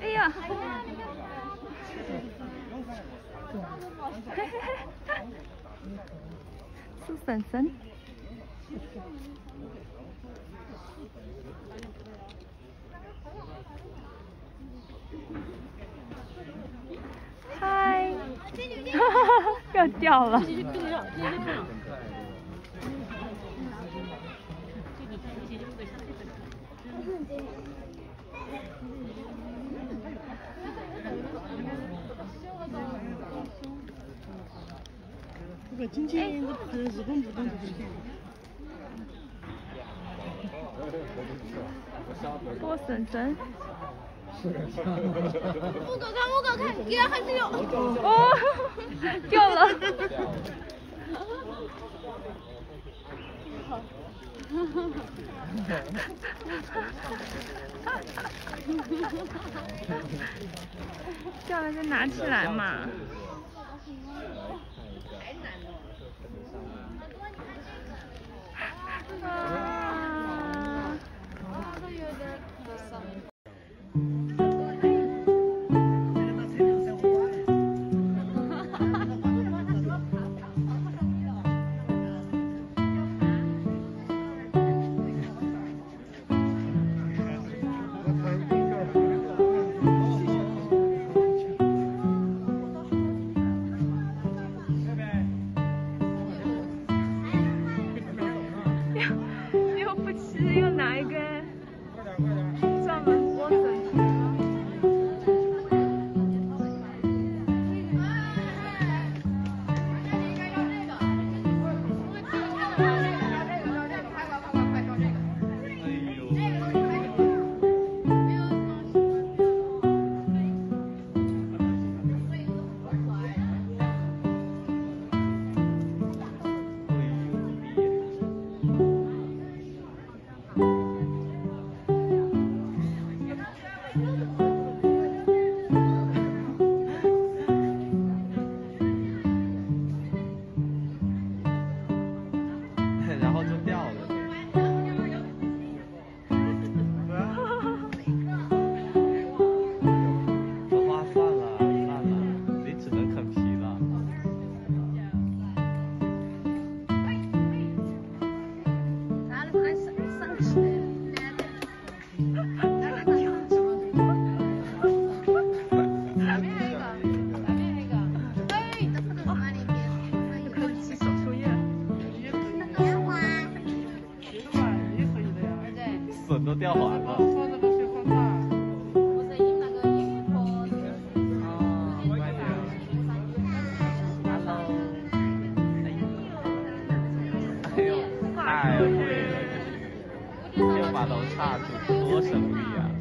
哎呀！苏婶婶。嗨！要掉了。这个经纪人是日本不懂不懂。郭婶婶。木狗看木狗看，给他还是有。哦，掉了。掉了再拿起来嘛。都掉完了。大楼差出多神秘啊！